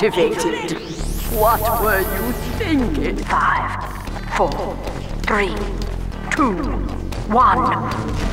activated. What were you thinking? Five, four, three, two, one.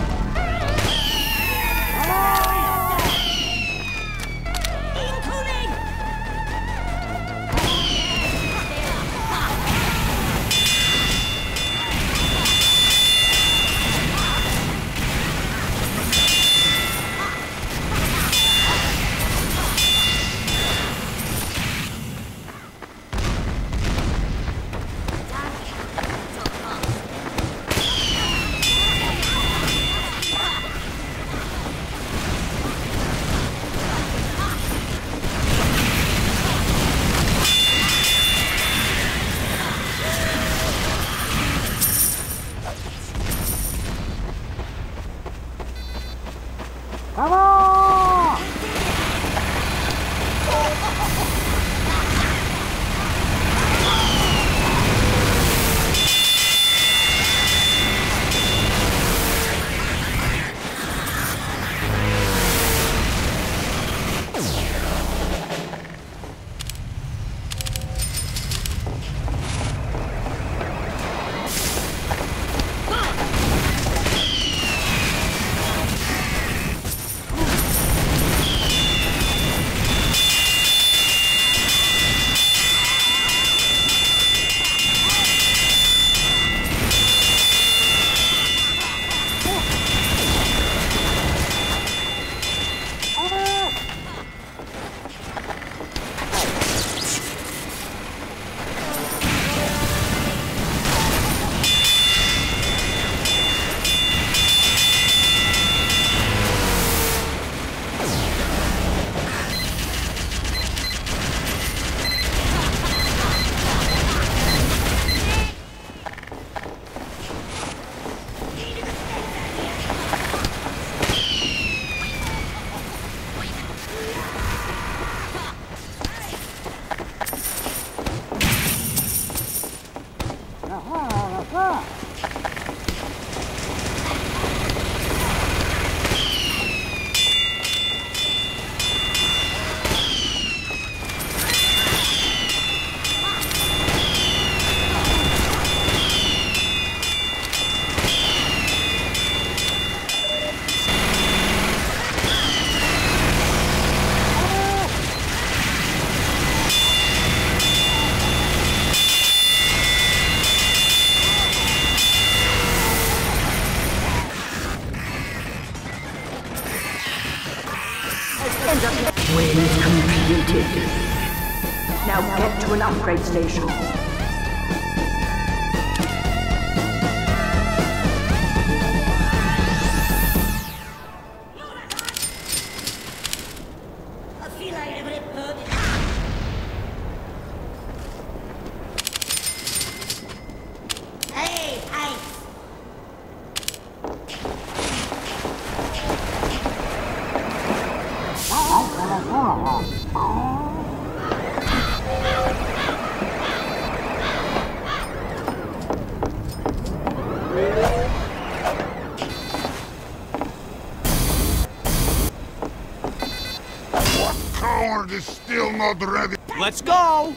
Coward is still not ready? Let's go!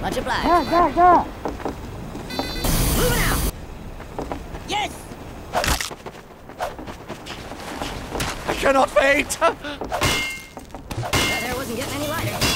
Much obliged. Yeah, yeah, yeah. Moving out! Yes! I cannot faint! That there wasn't getting any lighter.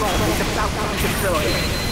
Rock was about to be destroyed.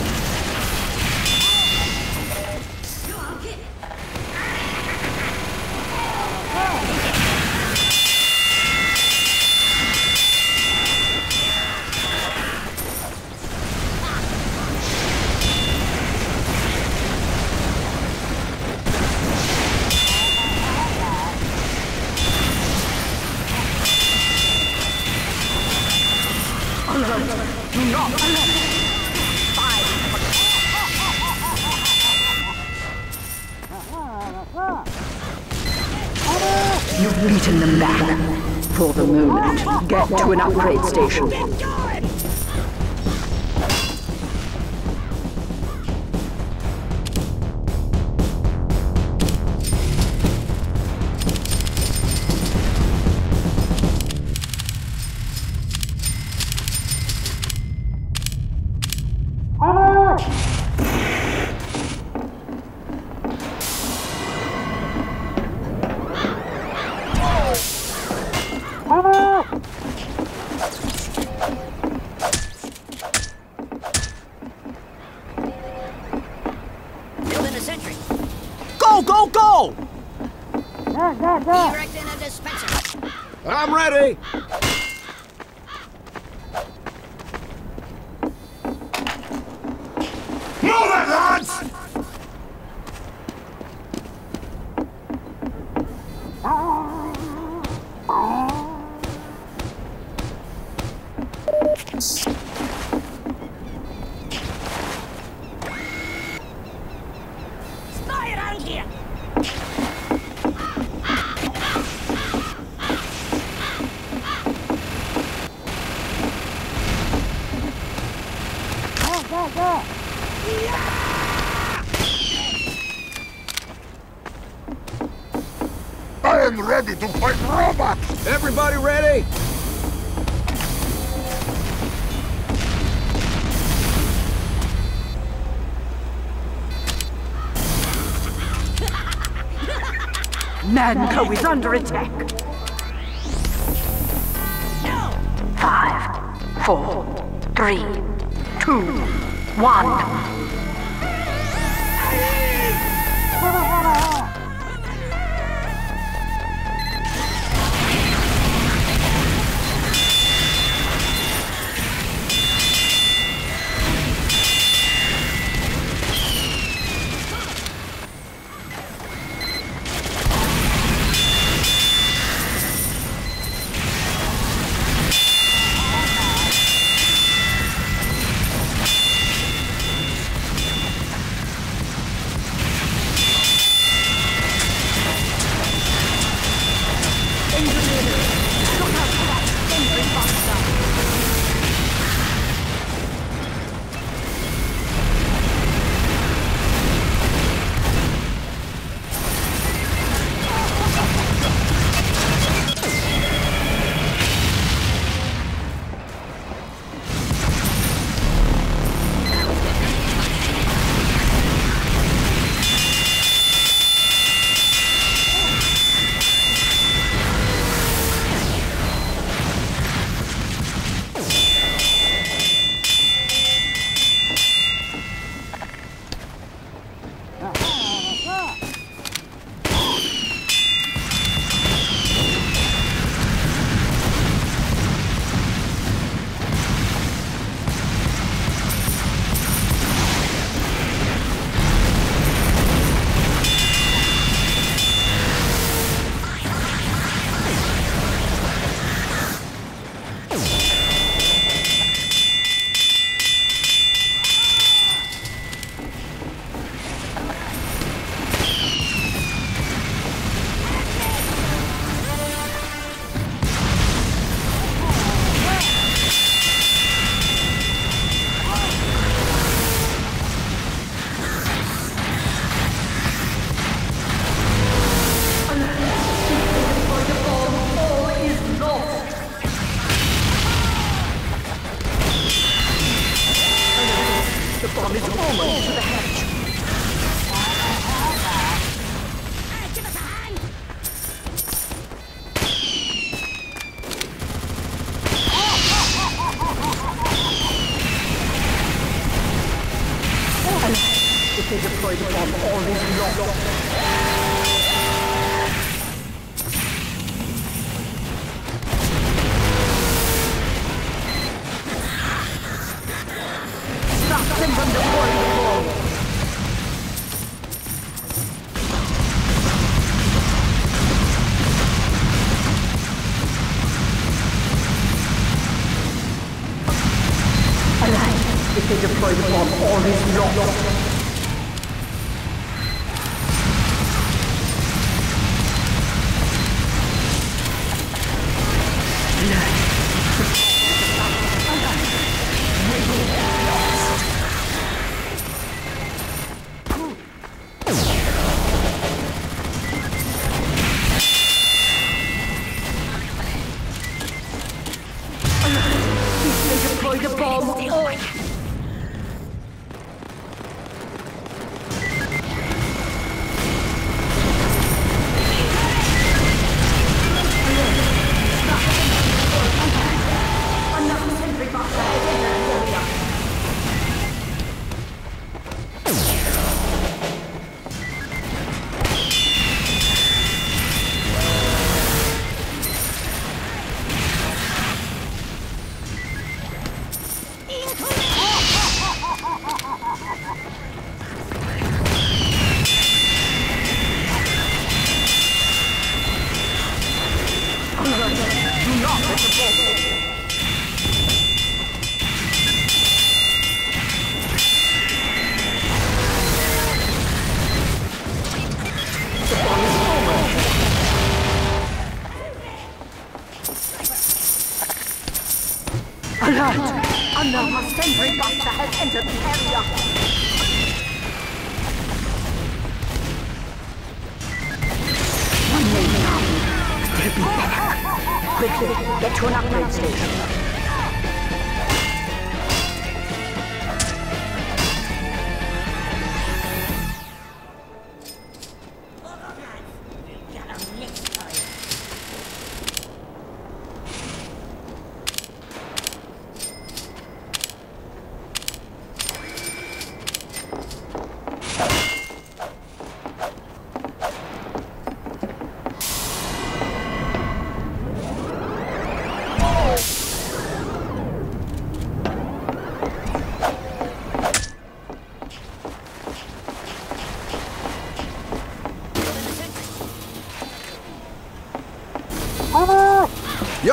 二是 to fight robots! Everybody ready? Mann Co. is under attack. Five, four, three, two, one.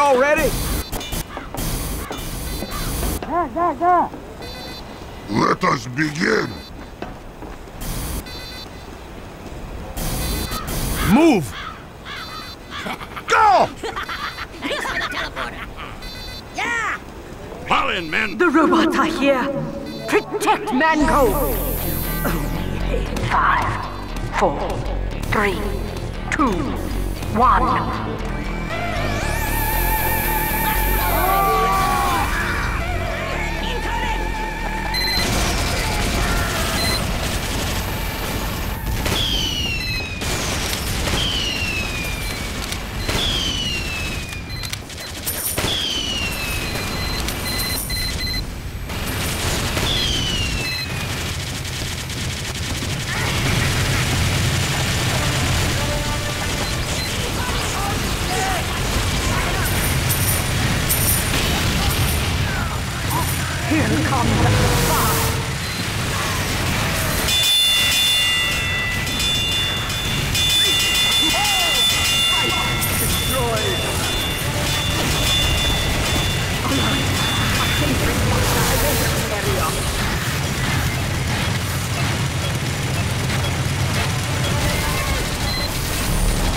Y'all ready? Go, go, go! Let us begin. Move! Go! Fall in, men. The robots are here! Protect Mann Co.! Only five, four, three, two, one.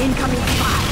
Incoming five.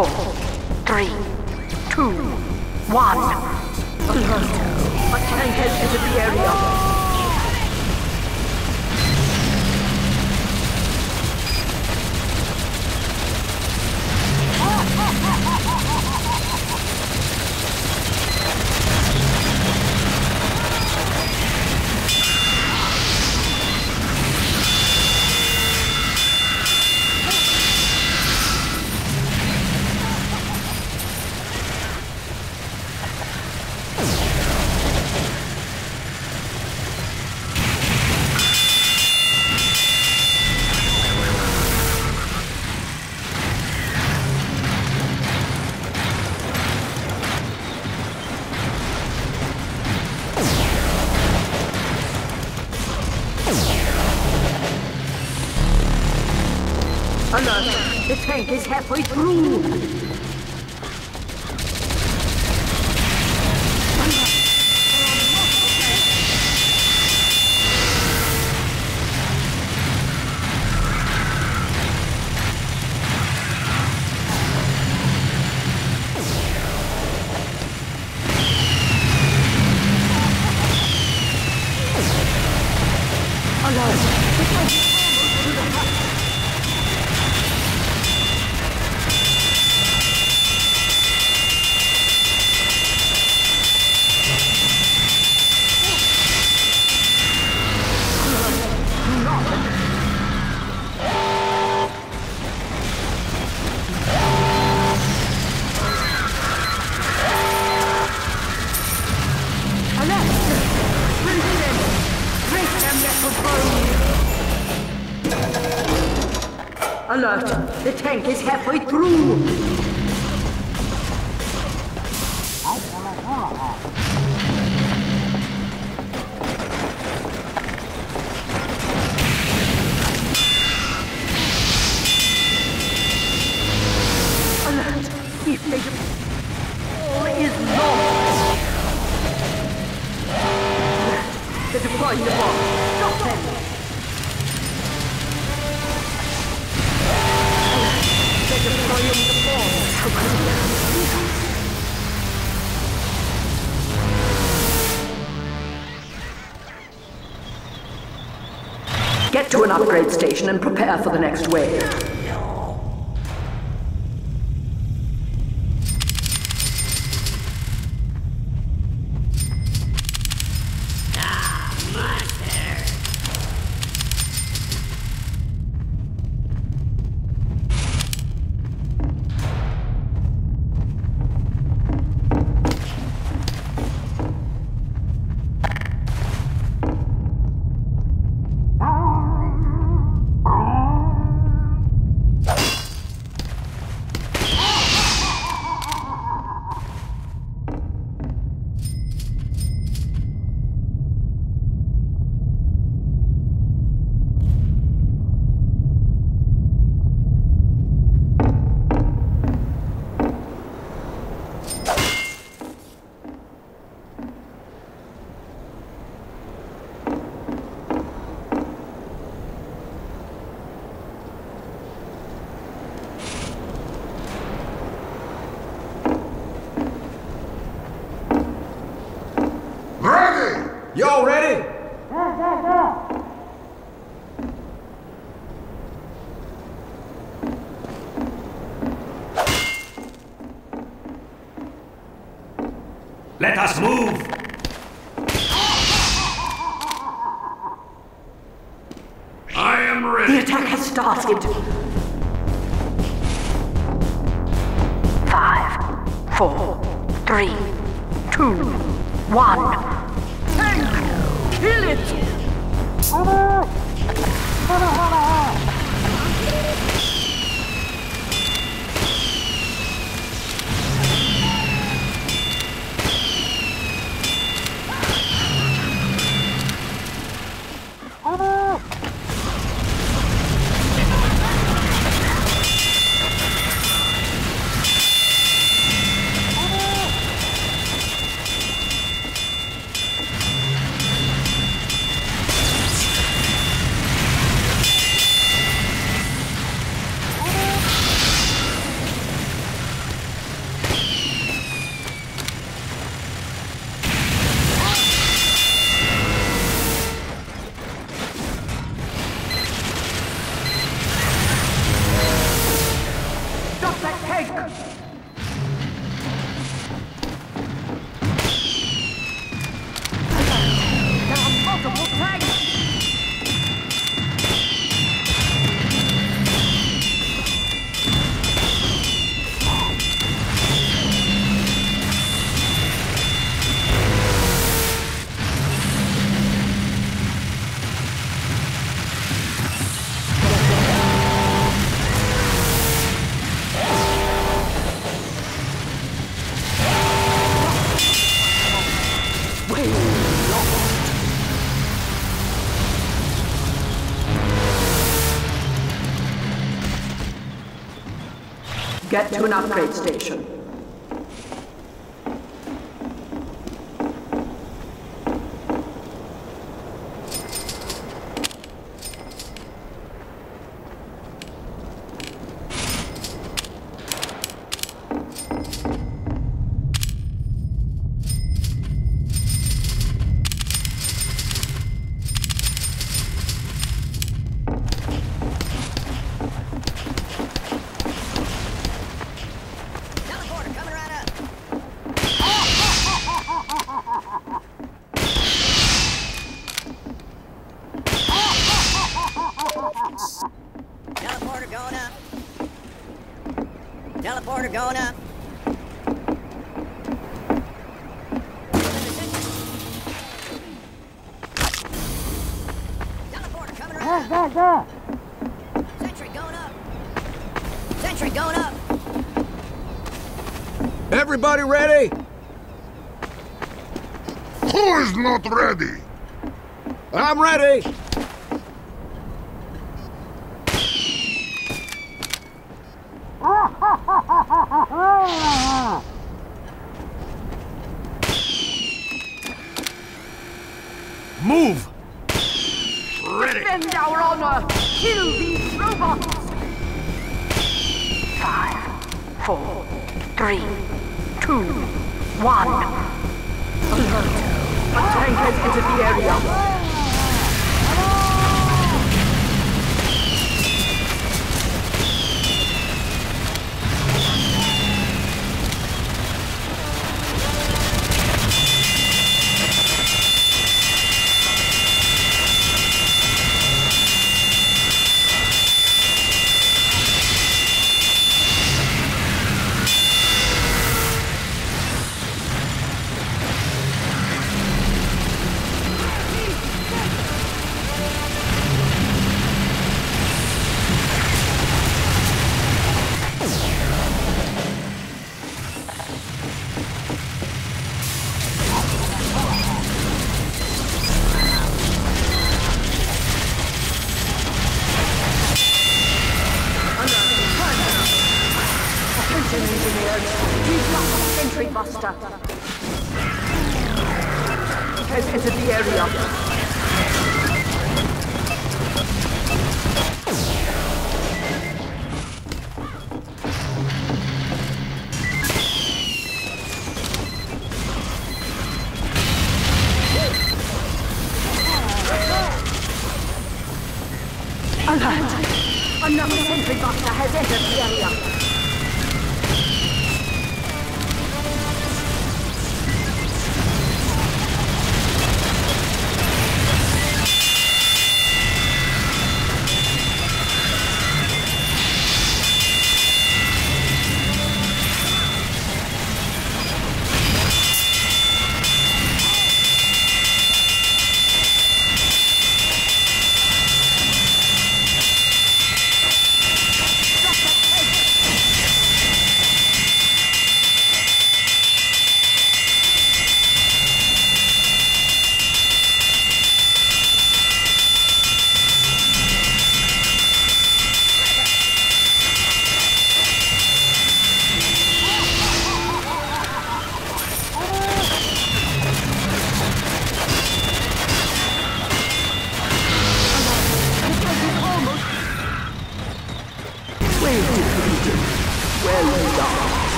Four, three, two, one. Alert! a tank has entered the area. It's halfway through. and prepare for the next wave. That's move. get to an upgrade station. not ready. I'm ready.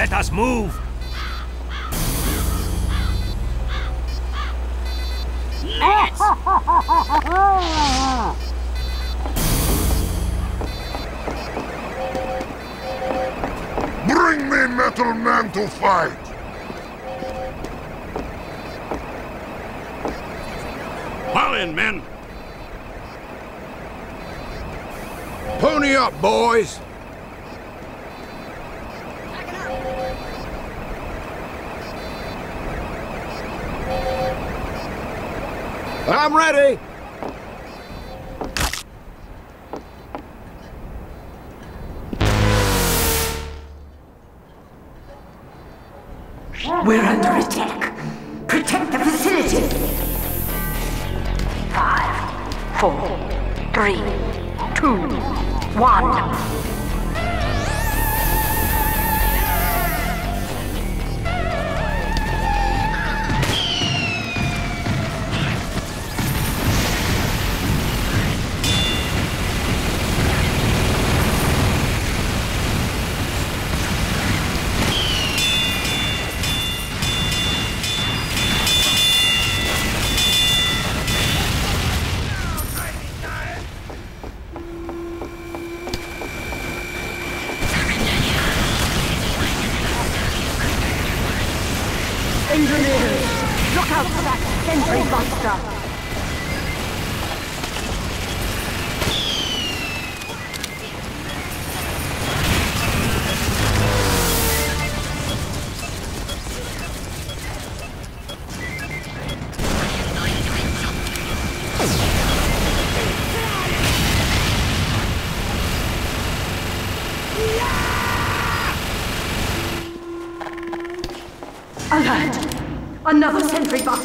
Let us move! Let's. Bring me Metal Man to fight! Fall in, men! Pony up, boys! I'm ready! We're under attack. Engineers, look out for that sentry buster.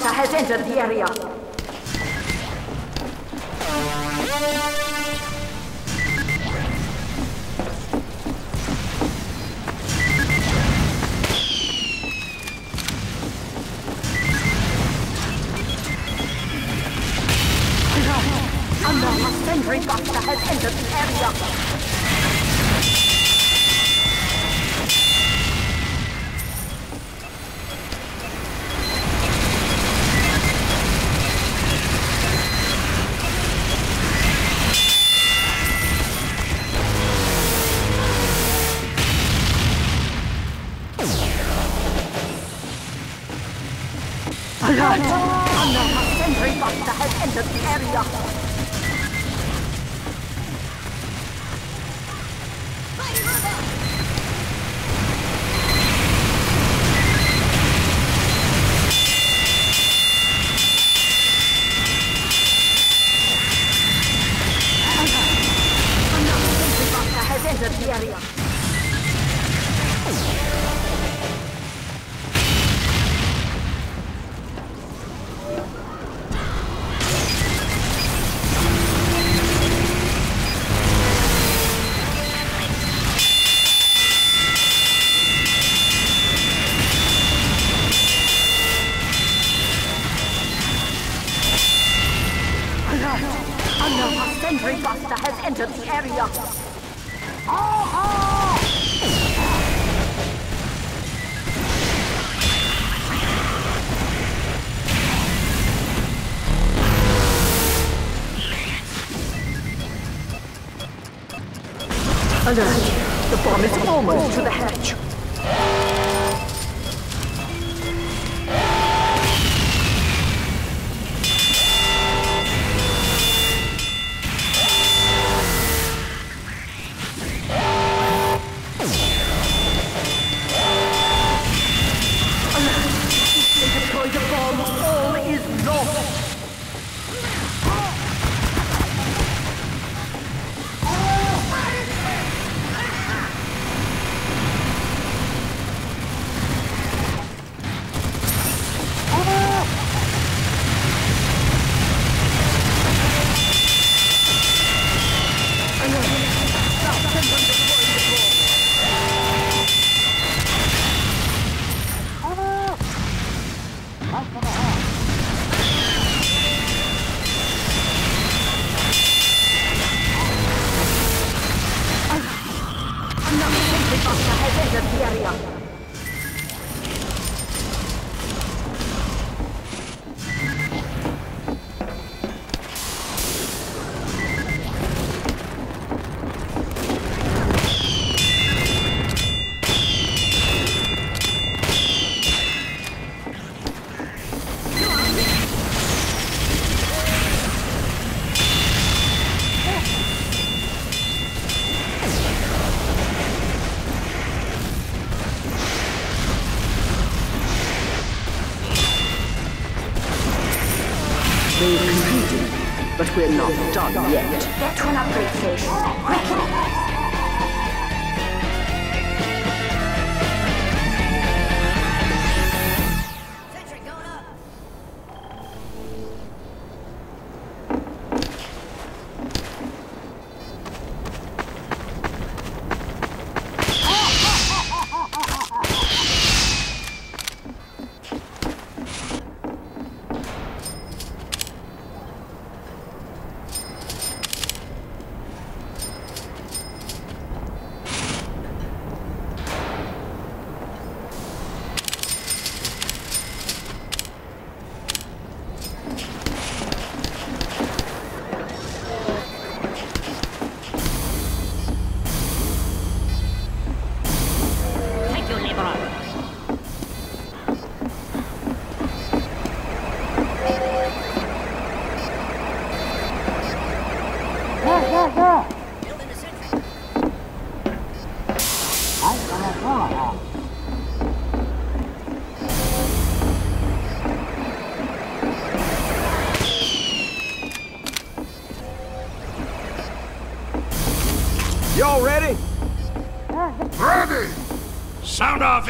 Sentry buster has entered the area. Alert!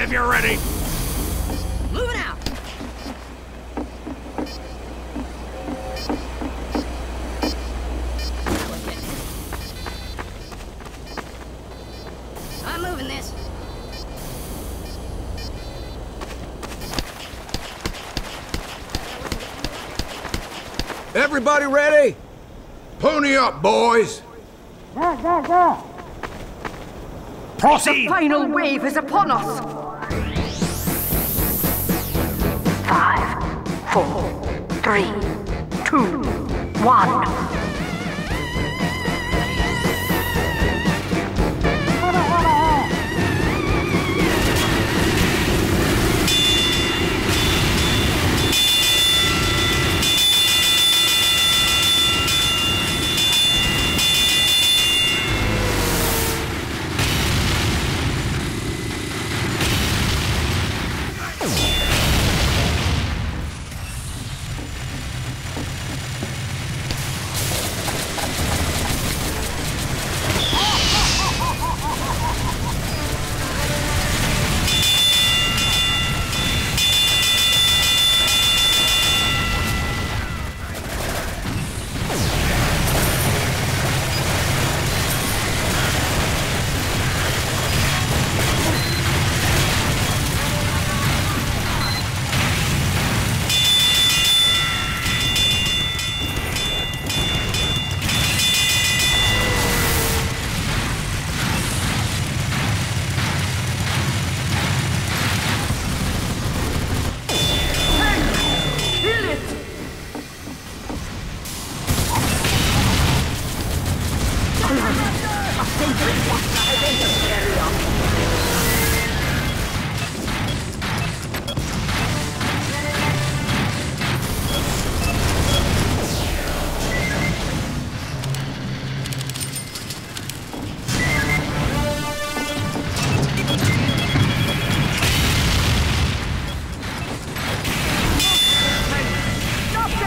if you're ready. Moving out. I'm moving this. Everybody ready? Pony up, boys! Yeah, yeah, yeah. Proceed! The final wave is upon us! three, two, one.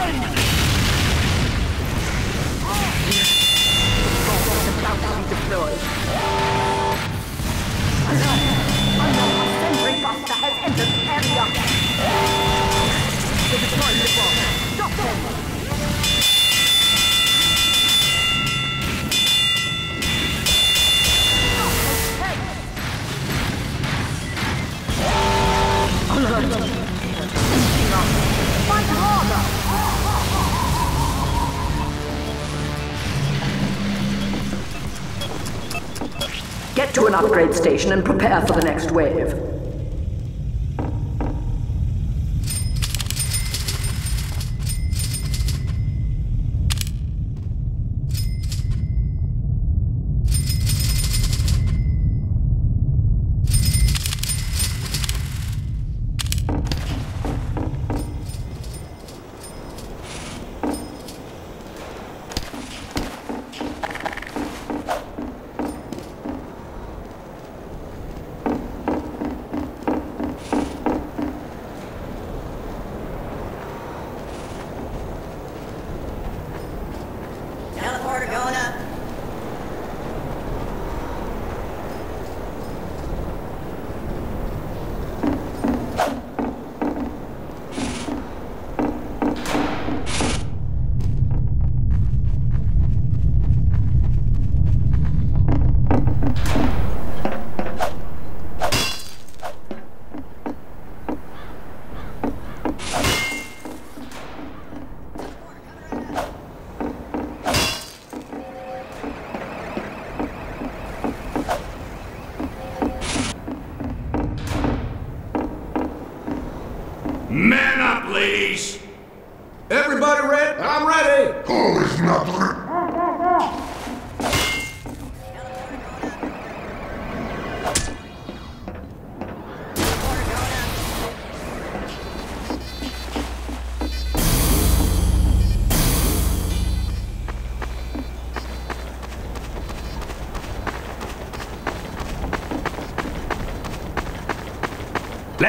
Run! station and prepare for the next wave.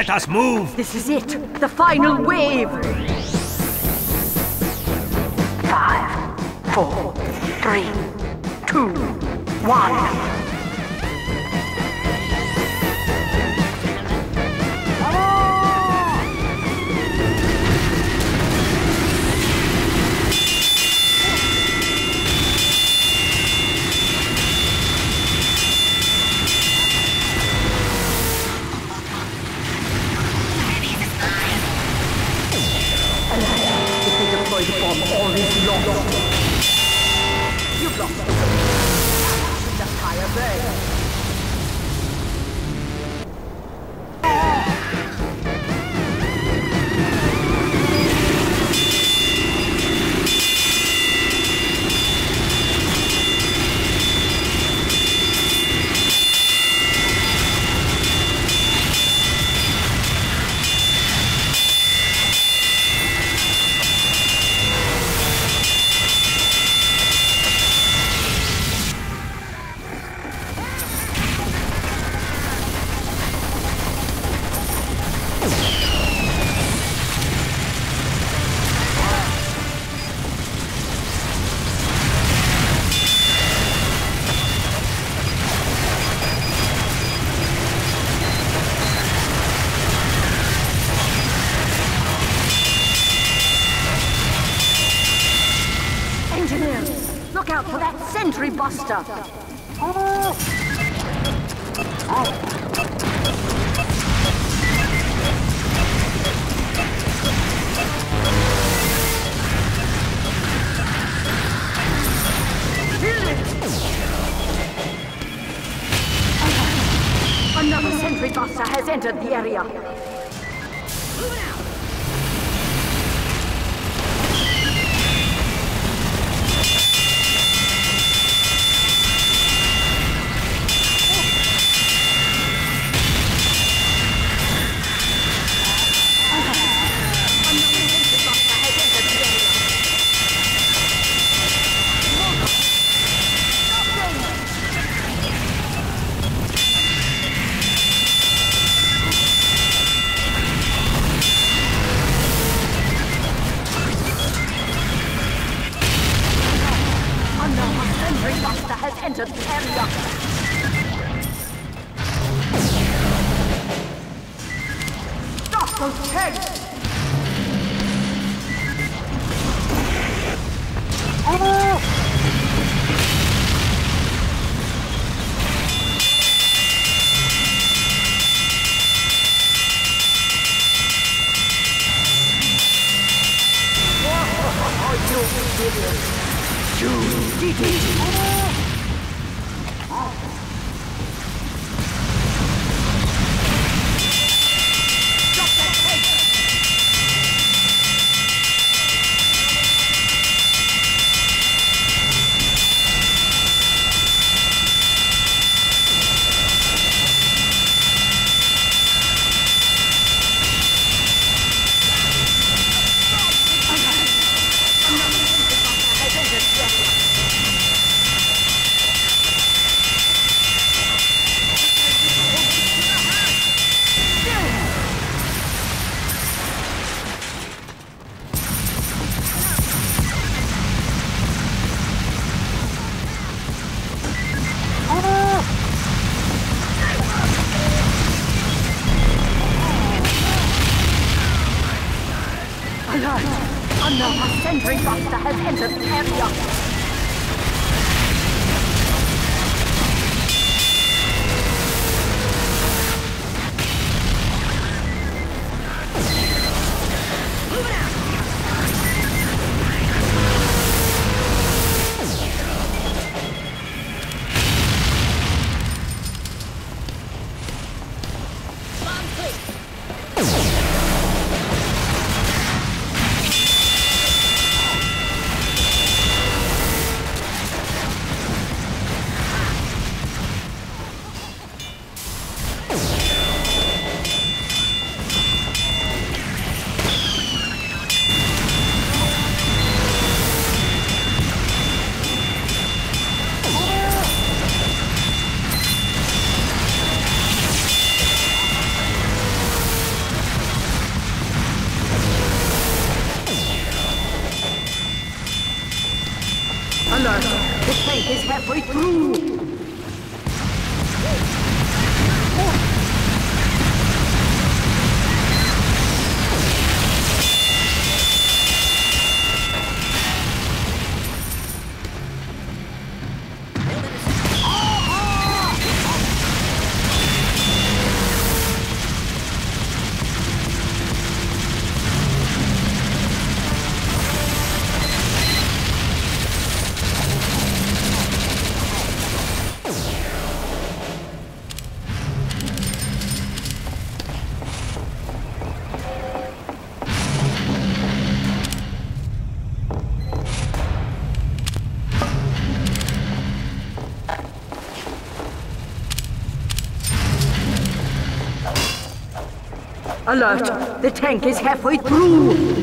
Let us move! This is it! The final wave! Five, four, three, two, one. Alert! The tank is halfway through!